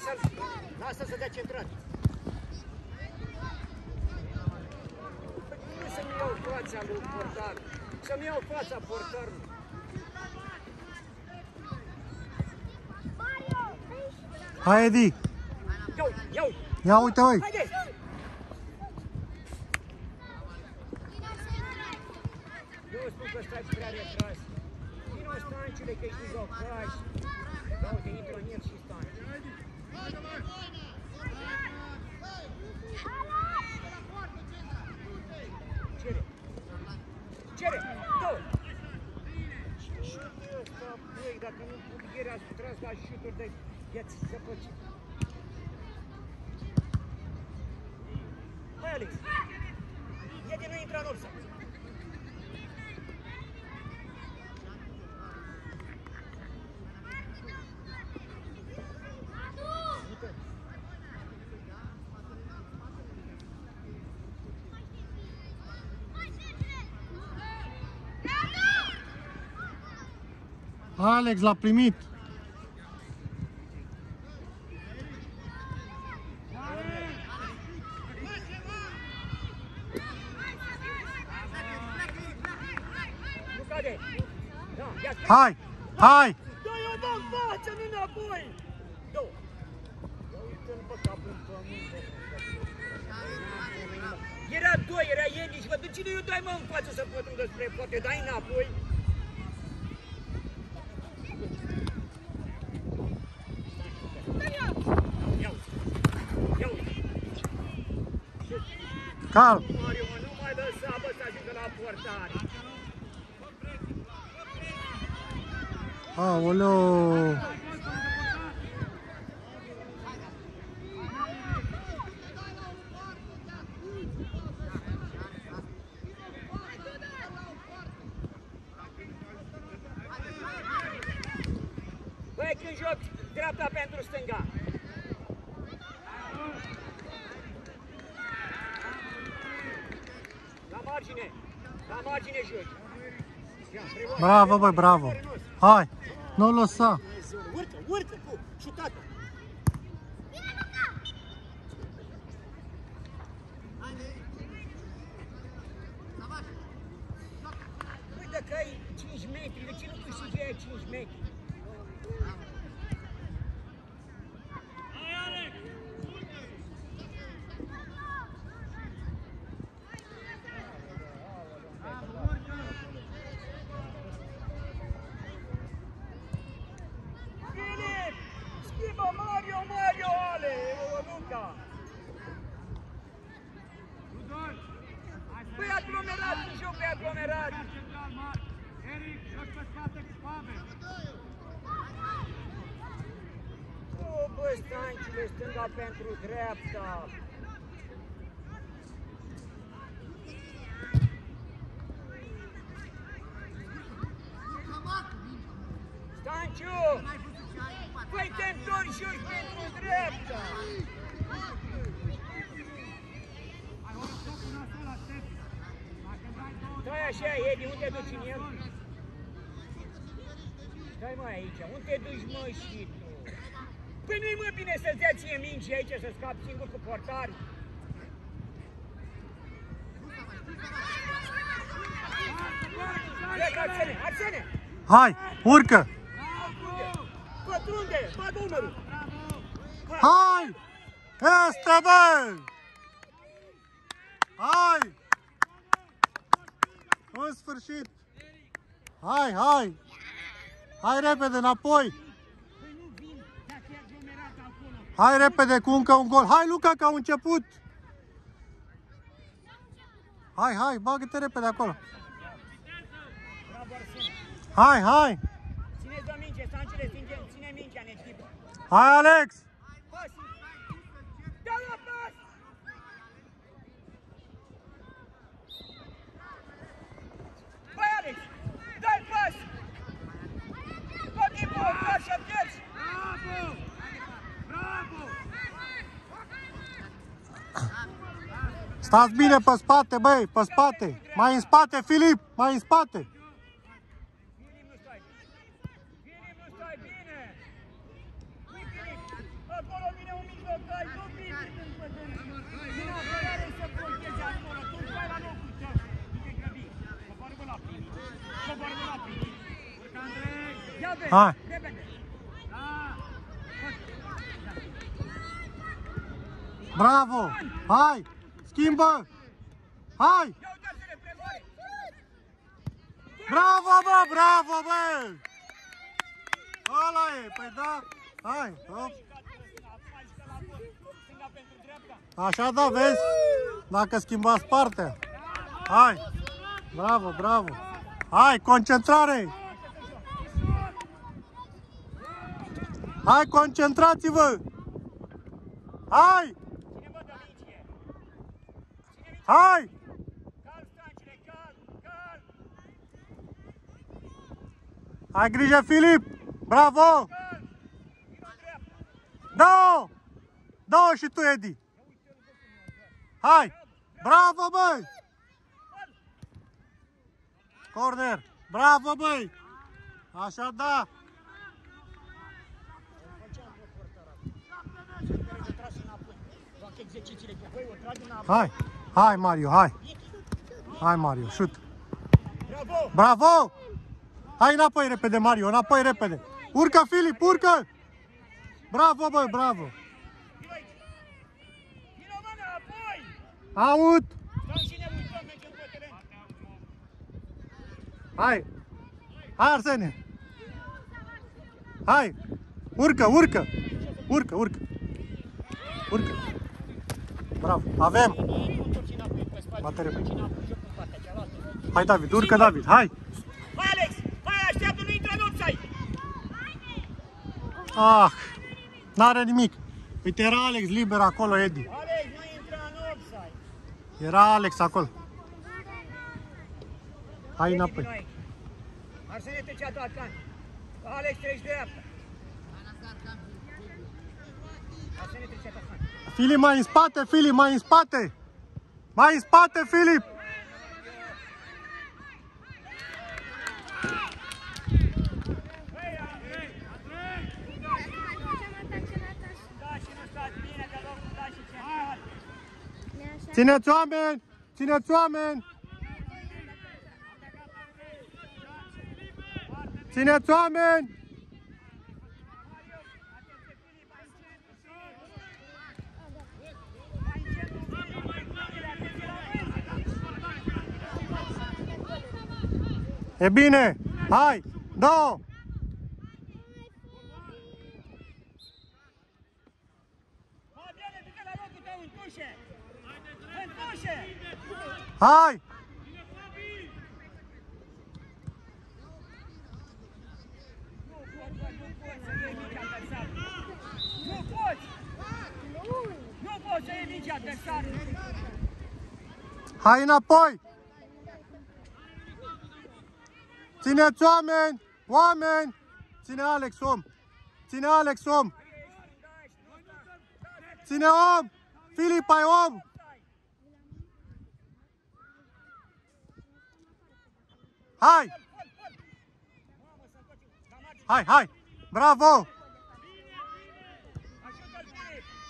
Lasă-l, lasă să dea centrat. Păi cum să-mi iau fața lui portar? Să-mi iau fața portarului. Hai, Edi! Ia uite, ia uite. Ia uite, măi! Haide! Eu spun că stai prea retras. Vino stanciule că ești jocaș. Ia uite, intră în el și dacă nu ieri ați tras la șuturi de i-ați zăpăcit. Hai, Alex. Ia de nu intra în ursa. Alex l-a primit! Nu cade. Da, ia Hai! Hai! Da, eu dă în față, nu înapoi! Dă! Ia uite-l pe capul în pământ. Era doi, era Edi și vă duc cine eu dai mă în față să pătrundă spre poate dai înapoi. Ia uite, ia uite. Calm! Mario, mă, nu mai lăsa, bă, să ajungă la portare. Aoleu! Băi, când joc dreapta pentru stânga. La margine, la margine joci. Ia, preluat. Bravo, băi, bravo! Hai! Nu lăsa! Urcă, urcă cu șutată. Băi, dacă ai 5 metri, de ce nu câștigi aia 5 metri? Filip! Schimbă Mario, Mario, Ale! Luca! Păi aglomerat, nu joc pe aglomerat! O, bă, stancile, stânga pentru dreapta! Stanciu! Păi te întorci și uiți pentru dreapta! Așa, Edi, unde te duci în el? Stai mai aici, unde te duci mă și tu? Păi nu-i mă bine să-ți dea ție mingi aici să scapi singur cu portari? Trec, Arsene, Arsene! Hai! Urcă! Pătrunde, bagă umărul! Hai! Este, bă! Hai! În sfârșit! Hai, hai! Hai repede, înapoi! Păi nu vin, dacă e aglomerat acolo. Hai repede cu încă un gol! Hai, Luca, că au început! Hai, hai, bagă-te repede acolo! Bravo, Arsene! Hai, hai! Țineți o minge, Sancele, ține, ține mingea în echipă. Hai, Alex! Stați bine pe spate, băi, pe spate. Mai în spate, Filip, mai în spate. Hai. Bravo! Hai! Schimbă! Hai! Ia uitați-le, prefare! Bravo, bă! Bravo, bă! Ăla e, păi da! Hai, hop! Stânga pentru dreapta! Așa da, vezi? Dacă schimbați partea. Hai! Bravo, bravo! Hai, concentrare! Hai, concentrați-vă! Hai! Cine vă dă mingie? Hai! Calm, stancile, calm, calm, Ai grijă, Filip! Bravo! calm! Vino în dreapta! Dă-o! Dă-o și tu, Edi! Hai! Bravo, băi! Corner! Bravo, băi! Așa da! Trebuie să tragi înapoi. Fac exercițiile cu voi, o tragi înapoi. Hai! Hai, Mario, hai! Hai, Mario, șut! Bravo! Bravo! Hai înapoi repede, Mario, înapoi repede! Urcă, Filip, urcă! Bravo, băi, bravo! Vino aici! Vino, mă, înapoi! Aut! Stăm și ne uităm, mergem pe teren. Hai! Hai, Arsene! Hai! Urcă, urcă! Urcă, urcă! Urcă! Bravo! Avem! Întorci înapoi pe spate, Bate repede. întorci înapoi, joc în partea cealaltă. Hai, David, urcă, David, hai! Hai, Alex! Hai, așteaptă, nu intră în offside! Ah! N-are nimic! Uite, era Alex liber acolo, Edi. Alex, nu intră în offside! Era Alex acolo. Hai Vino înapoi. aici. Arsene trece atacant. Alex, treci dreapta. Arsene trece atacant. Filip, mai în spate, Filip, mai în spate! Mai în spate, Filip! Da, și nu stați bine deloc, da și central. Țineți oameni! Țineți oameni! Țineți oameni! E bine! Hai! Două! Adriane, du-te la locul tău, în tușe! În tușe! Hai! Nu poți, bă, nu poți să iei mici adversar. Nu poți! Țineți oameni! Oameni! Ține Alex om! Ține Alex om! Ține om! Filip, ai om! Hai! Hai, hai! Bravo! Ajută-l, Filip!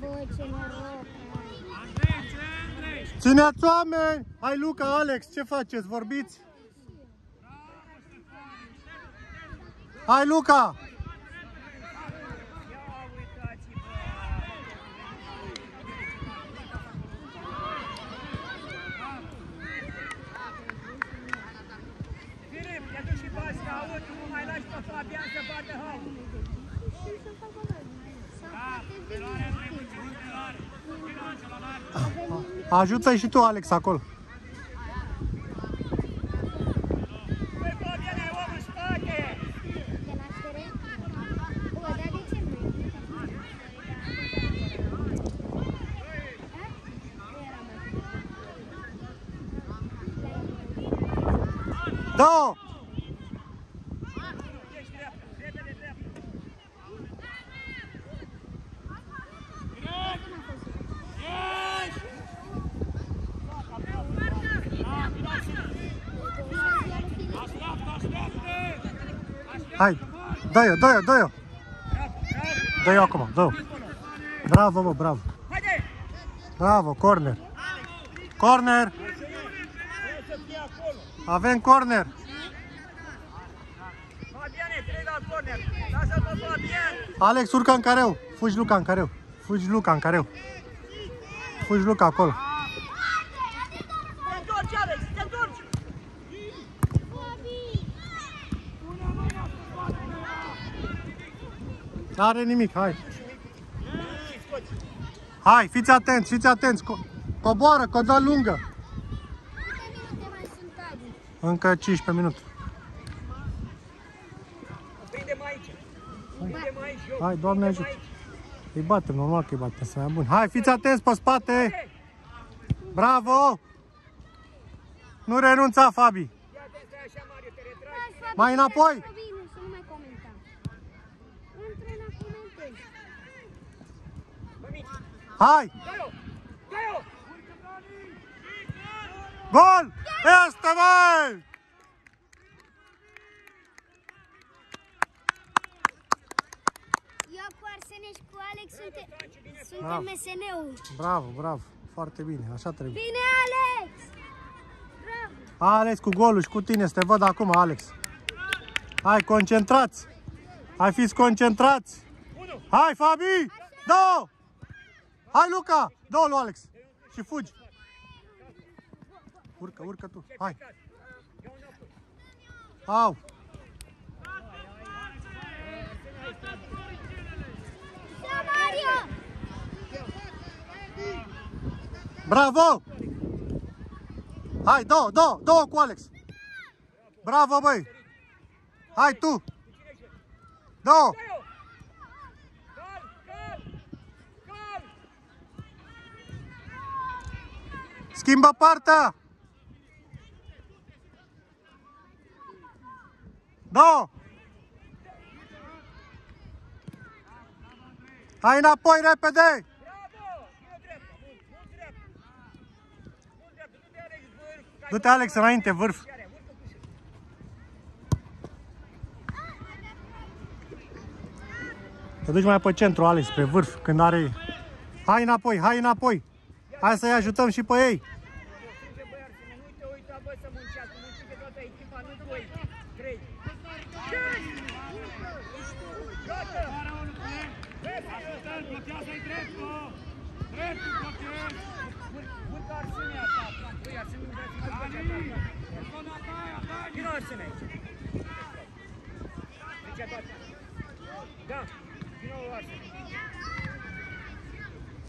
Bă, ce noroc! Țineți oameni! Hai Luca, Alex, ce faceți? Vorbiți? Hai Luca! Ia uitați-vă! Filip, te duci și bați la aut, nu mai lași pe Fabian să bată hau. Ajută și tu, Alex, acolo. Păi Fabian e om în spate! De naștere? Bă, dar de ce nu? Două! Ești dreapta, repede dreapta. Hai! Dă-i-o, dă-i-o, dă-i-o! Bravo, bravo! Dă-i-o acum, dă-o! Bravo, bă, bravo! Haide, Bravo, corner. Corner. Trebuie să fie acolo. Avem corner. Fabiane, trebuie la corner. Lasă-l pe Fabian. Alex, urcă în careu. Fugi Luca în careu. Fugi Luca în careu. Fugi Luca acolo. Te întorci, Alex, te întorci. N-are nimic, hai. Hai, fiți atenți, fiți atenți. Co- coboară, că o dă lungă. Câte minute mai sunt, Adi? Încă 15 minute. Prindem aici. Prindem aici, eu. Hai, Doamne Prindem ajută. aici. Îi batem, normal că îi batem, să mai bun. Hai, fiți atenți pe spate. Bravo! Nu renunța, Fabi. Ia te stai așa, Mario, te retragi. Hai, Fabi, Mai să înapoi. mergi pe Bine, să nu mai comenta. Intră în comentezi. Bă, mici. Hai! Dă-i-o. Dă-i-o. Gol! Este, băi! Eu cu Arseneș și cu Alex suntem, Bravo. suntem MSN-ul. Bravo, bravo. Foarte bine, așa trebuie. Bine, Alex! Bravo! Alex cu golul și cu tine, să te văd acum, Alex. Hai, concentrați! Hai, fiți concentrați! Unu. Hai, Fabi! Două! Hai, Luca! Două lui Alex! Și fugi! Urcă, urcă tu! Hai! Au! Da, Mario! Bravo! Hai, două, două, două cu Alex! Bravo, băi! Hai, tu! Două! Dă-i-o. Calm, calm. Calm. Schimbă partea! Două! Hai înapoi, repede! Bravo. Vino dreapta. Mult, mult dreapta. Mult dreapta. Du-te, Alex, vârf. Ca Du-te, Alex, înainte, vârf. și are, urcă cu șut. Te duci mai pe centru, Alex, pe vârf, când are... Hai înapoi, hai înapoi! Hai să-i ajutăm și pe ei!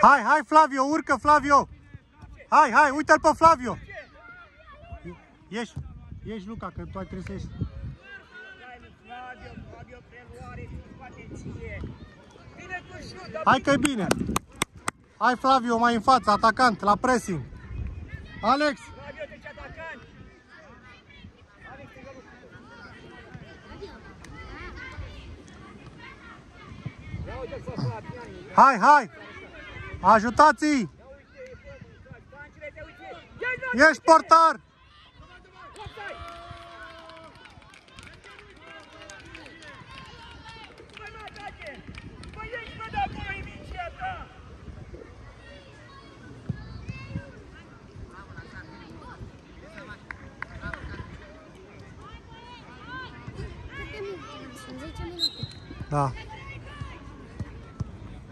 Hai, hai, Flavio, urcă, Flavio! Hai, hai, uite-l pe Flavio! Ieși, ieși, Luca, că tu ai trebuit să ieși. Dai lui Flavio, Flavio preluare și spate ție. Vine cu șut, dar Hai că e bine! Hai, Flavio, mai în față, atacant, la pressing! Alex! Flavio, deci atacant. Alex, te gălu. Ia uite-l pe Flavian. Hai, hai! Ajutați-i! Ia uite, bă, pancile, te uite. Ia-i, Ești portar! Offside! Bă, nu atace! Bă, ieși, bă, de acolo, e mingea ta! Câte minute? Sunt 10 minute. Da.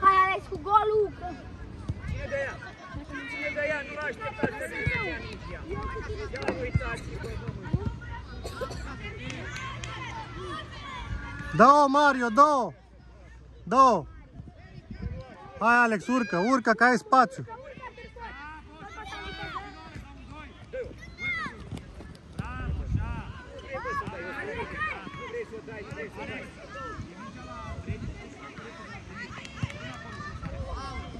Hai, Alex, cu golul! Că... Cine de ea? Cine de ea? Nu aștepta să nu ia mingea. Ia uitați, bă, domnule. Dă-o, Mario, dă-o! Dă-o! Hai, Alex, urcă, urcă, că ai spațiu.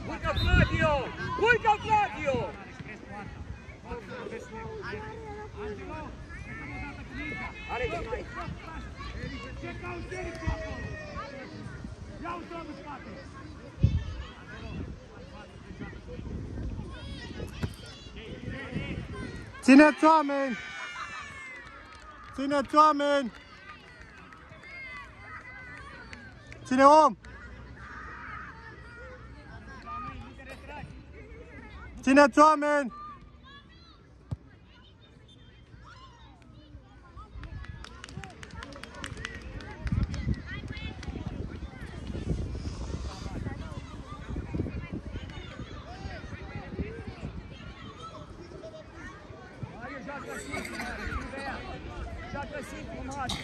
Urcă Flavio! Urcă Flavio! Alex, mai. Țineți oameni! Țineți oameni! Ține om! Țineți oameni! Mario joacă simplu, Mario, nu vrea. Joacă simplu, Mario.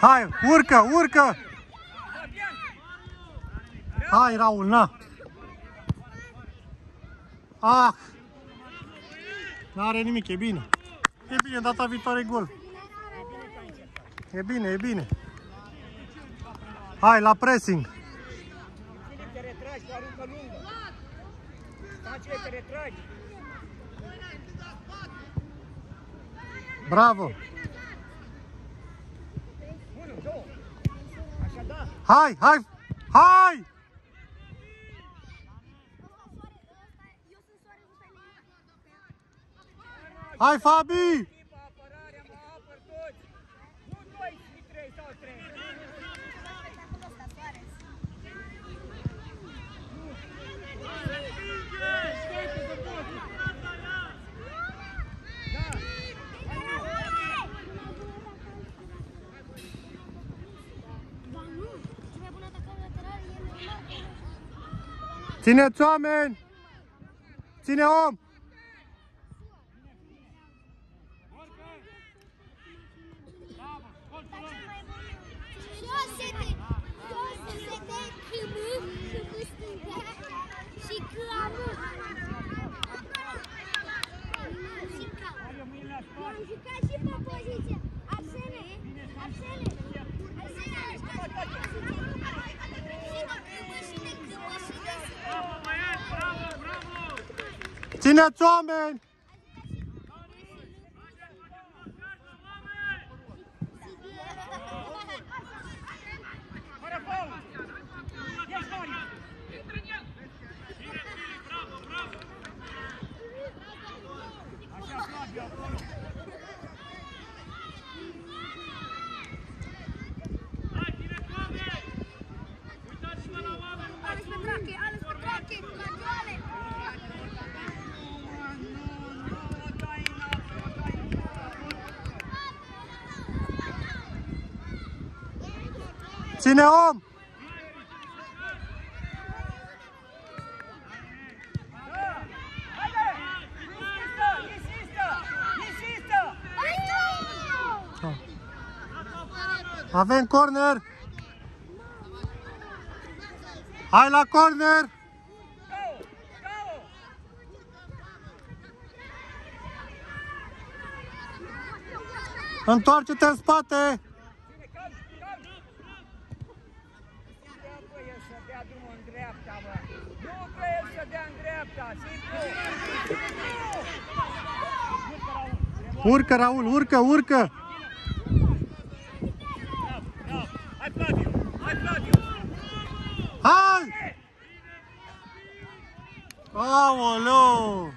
Hai, urcă, urcă! Fabian, Hai, Raul, na! Ah! N-are nimic, e bine. E bine, data viitoare e gol. E bine, e bine. Hai, la pressing. Lungă. Face, te retragi. Bravo! Unu, două. Așa, da. Hai, hai! Hai! Hai, Fabi! Țineți oameni! Ține om! Are mâini la spate. Am jucat și pe poziție. Arsene, Arsene, Arsene, am jucat pe poziție. Și de câmpă și de câmpă și de Țineți oameni! Fără faul. Ești, Mario. Așa, Flavio, acolo. Ales Petrache, Ales Petrache, Guardiola. Nu dai înapoi, nu dai înapoi. Ține om! Da. Haide! Insistă, insistă, insistă! Avem corner! Hai la corner! Cao, cao! Întoarce-te în spate! Bine, calm, calm! Dă pe el să dea drumul în dreapta, bă! Nu pe el să dea în dreapta, simplu! Simplu! Urcă, Raul, Urcă, Raul, urcă, urcă! bravo! Hai, Flavio! Hai, Flavio! Hai! Aoleu!